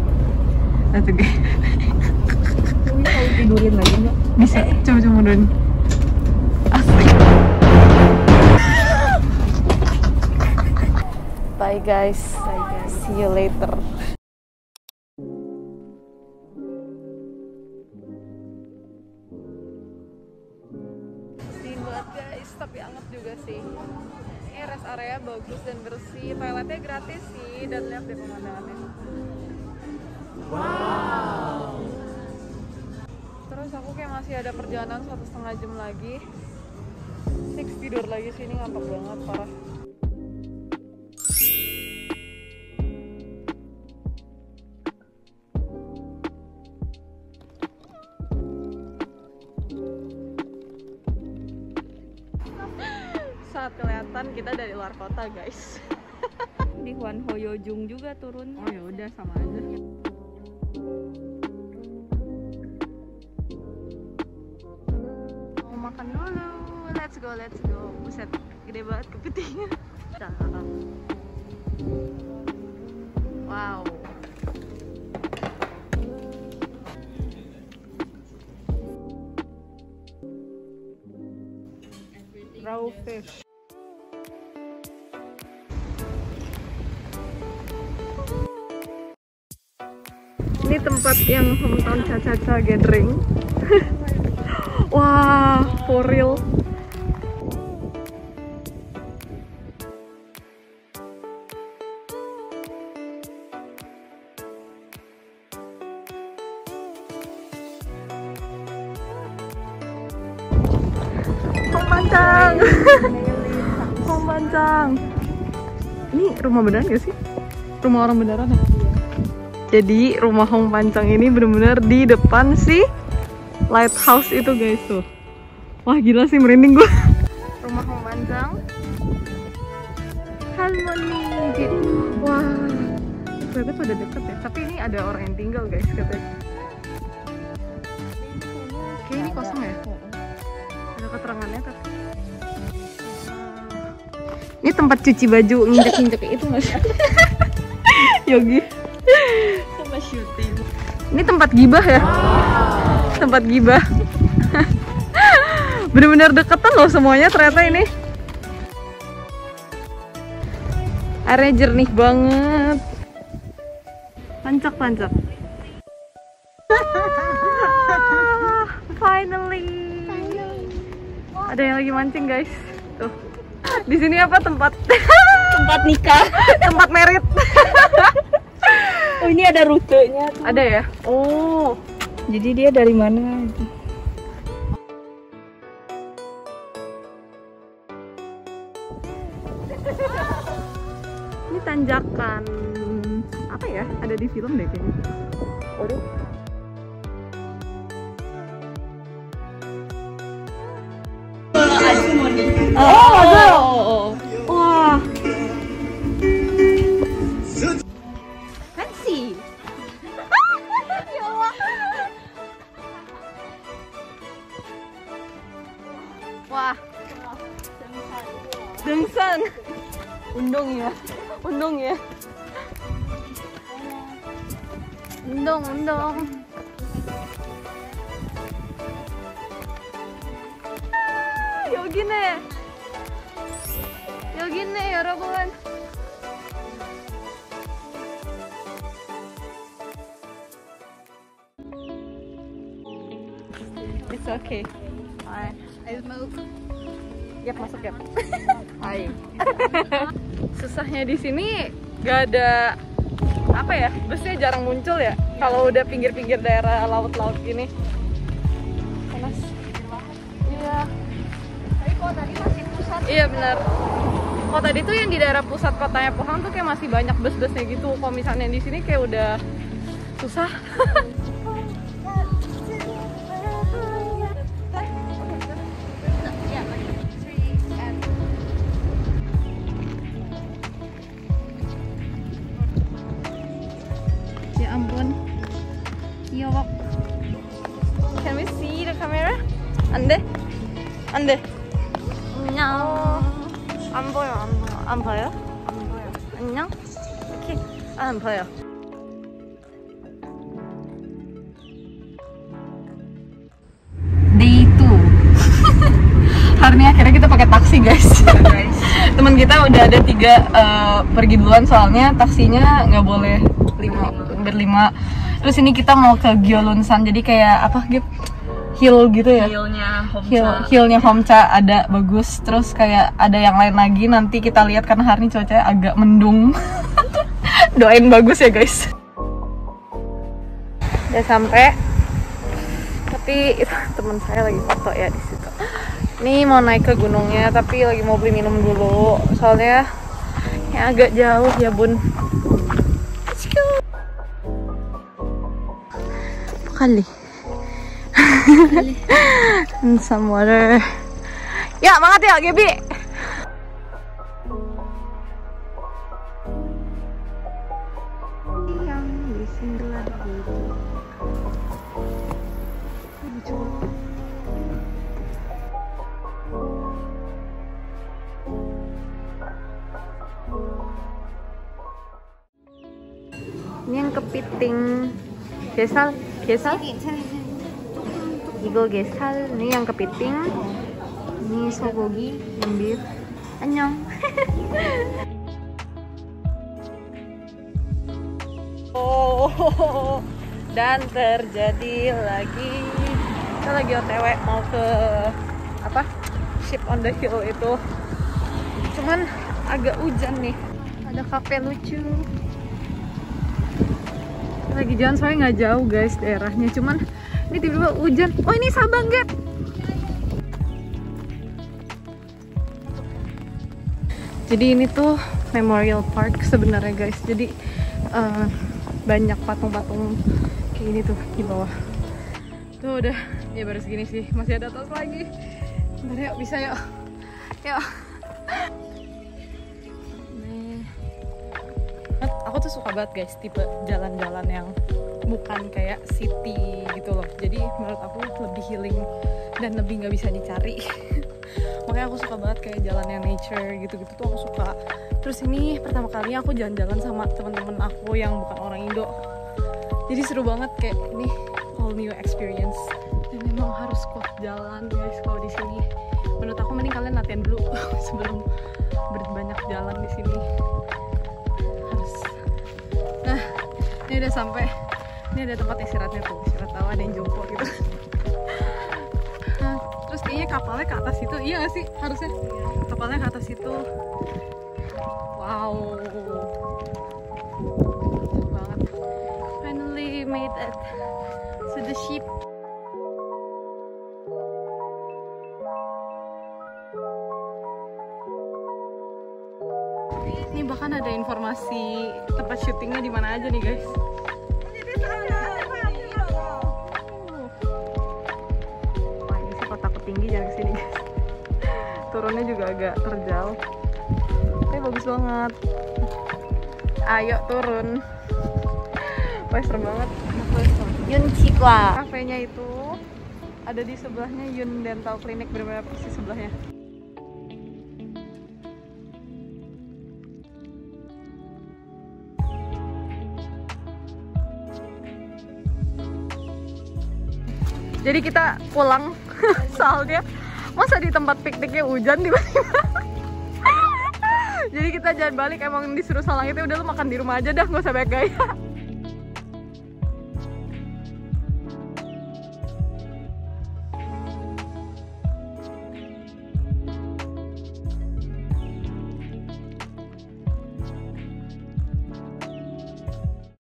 banget. Ini mau tidurin lagi nggak? Bisa, coba coba mundurin. Bye guys. Bye guys. See you later. Dingin banget guys, tapi anget juga sih. Ini rest area bagus dan bersih, toiletnya gratis sih dan lihat deh pemandangannya. Wow. Terus aku kayak masih ada perjalanan satu setengah jam lagi. Six tidur lagi sini ngantuk banget parah. saat kelihatan kita dari luar kota guys Di Huan Hoyojung juga turun. oh ya udah sama aja mau makan dulu. Let's go let's go. Buset gede banget kepitingnya. Wow. Raw fish ini tempat yang hometown Caca-Caca gathering wah for real ini rumah beneran gak sih? rumah orang beneran ya? Jadi rumah Hong Pancang ini bener-bener di depan si lighthouse itu guys tuh. Wah gila sih merinding gue. Rumah Hong Pancang. Harmony. Wah. Ternyata tuh udah deket ya. Tapi ini ada orang yang tinggal guys katanya. Oke ini kosong ya. Ada keterangannya tapi. Ini tempat cuci baju nginjek-nginjek itu nggak? Yogi. Sama syuting. Ini tempat gibah ya? Tempat gibah. Bener-bener deketan loh semuanya ternyata ini. Airnya jernih banget. Pancak-pancak. Finally. Ada yang lagi mancing guys. Tuh. Di sini apa tempat Tempat nikah. tempat merit? Ini ada rutenya. tuh. Ada ya? Oh. Jadi dia dari mana? Ini tanjakan apa ya? Ada di film deh kayaknya. Waduh. 등산 운동이야 운동이야 운동 운동 아, 여기네 여기네 여러분 It's okay. Bye. I I move. Yap, masuk yap. Hai. Susahnya di sini gak ada apa ya? Busnya jarang muncul ya. Kalau udah pinggir-pinggir daerah laut-laut gini. Panas. Iya. Tapi kalau tadi masih pusat. Iya benar. Kalau tadi tuh yang di daerah pusat kotanya Pohang tuh kayak masih banyak bus-busnya gitu. Kalau misalnya di sini kayak udah susah. 안돼? 안돼. 안녕. 안 보여 안 보여. 안 보여 안 보여. 안녕? 이.렇게 안 보여. Day 2 hari ini akhirnya kita pakai taksi guys. Teman kita udah ada tiga uh, pergi duluan soalnya taksinya nggak boleh lima berlima terus ini kita mau ke Gyolunsan jadi kayak apa gitu hill gitu ya. Heelnya hillnya Homcha ada bagus. Terus kayak ada yang lain lagi nanti kita lihat karena hari ini cuacanya agak mendung. Doain bagus ya guys. Udah sampai. Tapi itu teman saya lagi foto ya di situ. Ini mau naik ke gunungnya tapi lagi mau beli minum dulu. Soalnya yang agak jauh ya bun. Let's go. kali and some water. Ya banget ya Gebi ini yang kepiting. Gesal? Gesal 이거 게살 ini yang kepiting ini sogogi yang beef 안녕 oh dan terjadi lagi kita lagi otw mau ke apa ship on the hill itu cuman agak hujan nih ada kafe lucu lagi jalan soalnya nggak jauh guys daerahnya cuman ini tiba-tiba hujan. Oh ini sabang gap. Jadi ini tuh Memorial Park sebenarnya guys. Jadi eh, banyak patung-patung kayak gini tuh di bawah. Tuh udah. Ya baru segini sih. Masih ada tos lagi. Bentar yuk. Bisa yuk. Yuk. Aku tuh suka banget guys tipe jalan-jalan yang bukan kayak city gitu loh. Jadi menurut aku lebih healing dan lebih nggak bisa dicari. Makanya aku suka banget kayak jalan yang nature gitu-gitu tuh aku suka. Terus ini pertama kalinya aku jalan-jalan sama teman-teman aku yang bukan orang Indo. Jadi seru banget kayak ini whole new experience. Dan memang harus kuat jalan guys kalau di sini. Menurut aku mending kalian latihan dulu sebelum berbanyak jalan di sini. Harus. Nah ini udah sampai ini ada tempat istirahatnya tuh istirahat ada yang jongkok gitu. Terus kayaknya kapalnya ke atas itu iya gak sih? Harusnya. Kapalnya ke atas itu wow. Lucu banget. Finally made it to the ship. Ini bahkan ada informasi tempat syutingnya di mana aja nih guys guys Turunnya juga agak terjal. Tapi bagus banget. Ayo turun. Wah serem banget. Yun Chikwa. Kafenya itu ada di sebelahnya Yun Dental Clinic benar-benar persis sebelahnya. Jadi kita pulang. Soalnya masa di tempat pikniknya hujan tiba-tiba? Jadi kita jalan balik emang disuruh salang itu udah lu makan di rumah aja dah nggak usah banyak gaya